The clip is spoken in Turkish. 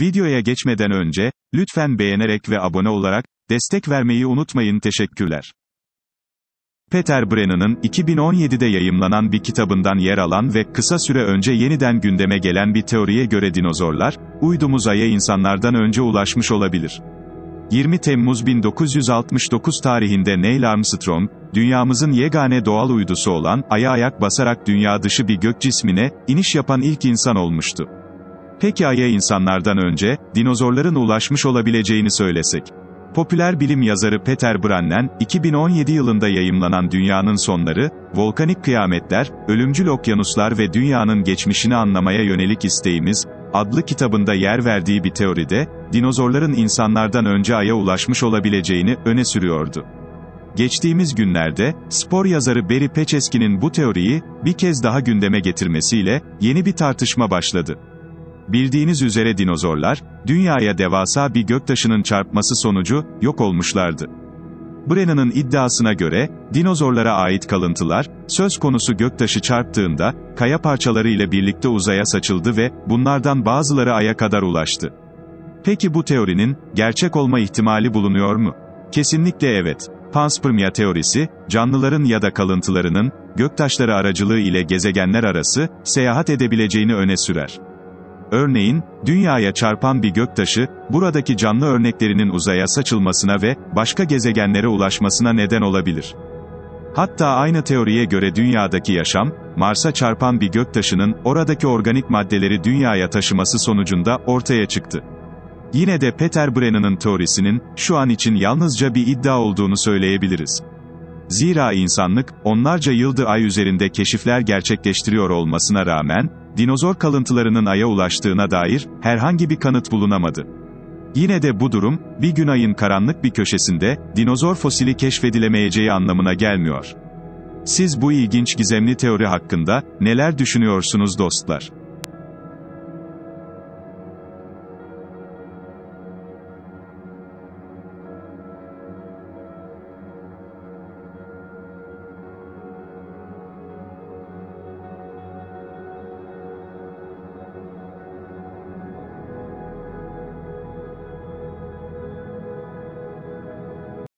Videoya geçmeden önce, lütfen beğenerek ve abone olarak, destek vermeyi unutmayın teşekkürler. Peter Brennan'ın 2017'de yayımlanan bir kitabından yer alan ve kısa süre önce yeniden gündeme gelen bir teoriye göre dinozorlar, uydumuz Ay'a insanlardan önce ulaşmış olabilir. 20 Temmuz 1969 tarihinde Neil Armstrong, dünyamızın yegane doğal uydusu olan Ay'a ayak basarak dünya dışı bir gök cismine iniş yapan ilk insan olmuştu. Peki Ay'a insanlardan önce, dinozorların ulaşmış olabileceğini söylesek. Popüler bilim yazarı Peter Brannen, 2017 yılında yayımlanan Dünyanın Sonları, Volkanik Kıyametler, Ölümcül Okyanuslar ve Dünyanın Geçmişini Anlamaya Yönelik İsteğimiz, adlı kitabında yer verdiği bir teoride, dinozorların insanlardan önce Ay'a ulaşmış olabileceğini öne sürüyordu. Geçtiğimiz günlerde, spor yazarı Barry Pecheski'nin bu teoriyi, bir kez daha gündeme getirmesiyle, yeni bir tartışma başladı. Bildiğiniz üzere dinozorlar, dünyaya devasa bir göktaşının çarpması sonucu, yok olmuşlardı. Brennan'ın iddiasına göre, dinozorlara ait kalıntılar, söz konusu göktaşı çarptığında, kaya parçaları ile birlikte uzaya saçıldı ve, bunlardan bazıları aya kadar ulaştı. Peki bu teorinin, gerçek olma ihtimali bulunuyor mu? Kesinlikle evet. Panspermia teorisi, canlıların ya da kalıntılarının, göktaşları aracılığı ile gezegenler arası, seyahat edebileceğini öne sürer. Örneğin, dünyaya çarpan bir göktaşı, buradaki canlı örneklerinin uzaya saçılmasına ve başka gezegenlere ulaşmasına neden olabilir. Hatta aynı teoriye göre dünyadaki yaşam, Mars'a çarpan bir göktaşının oradaki organik maddeleri dünyaya taşıması sonucunda ortaya çıktı. Yine de Peter Brennan'ın teorisinin, şu an için yalnızca bir iddia olduğunu söyleyebiliriz. Zira insanlık, onlarca yıldır ay üzerinde keşifler gerçekleştiriyor olmasına rağmen, dinozor kalıntılarının Ay'a ulaştığına dair, herhangi bir kanıt bulunamadı. Yine de bu durum, bir gün ayın karanlık bir köşesinde, dinozor fosili keşfedilemeyeceği anlamına gelmiyor. Siz bu ilginç gizemli teori hakkında, neler düşünüyorsunuz dostlar?